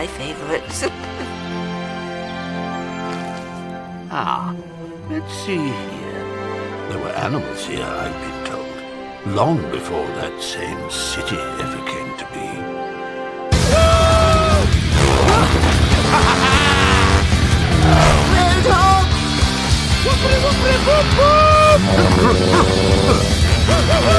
my favourites. ah, let's see here. There were animals here, I've been told, long before that same city ever came to be.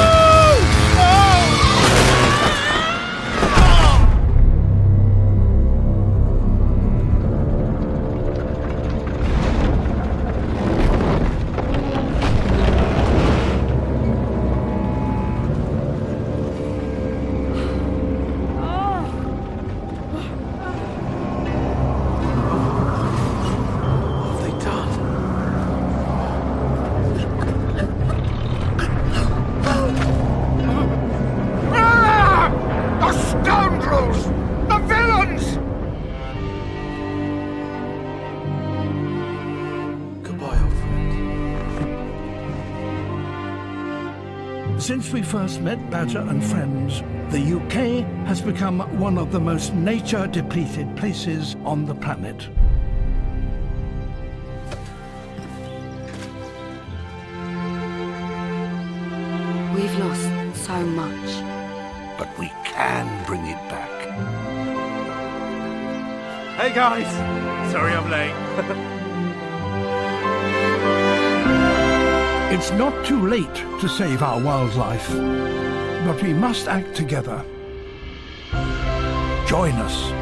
scoundrels! The villains! Goodbye, old friend. Since we first met Badger and friends, the UK has become one of the most nature-depleted places on the planet. We've lost so much. But we can bring it back. Hey guys! Sorry I'm late. It's not too late to save our wildlife, but we must act together. Join us